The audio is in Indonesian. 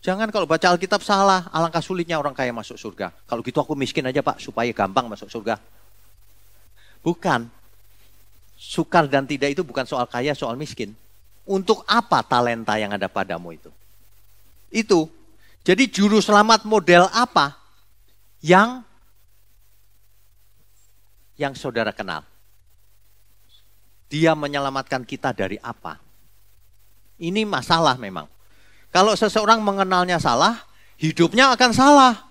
Jangan kalau baca Alkitab salah, alangkah sulitnya orang kaya masuk surga. Kalau gitu aku miskin aja pak, supaya gampang masuk surga. Bukan. Sukar dan tidak itu bukan soal kaya, soal miskin. Untuk apa talenta yang ada padamu itu? Itu. Jadi juru selamat model apa yang yang saudara kenal? Dia menyelamatkan kita dari apa? Ini masalah memang. Kalau seseorang mengenalnya salah, hidupnya akan salah.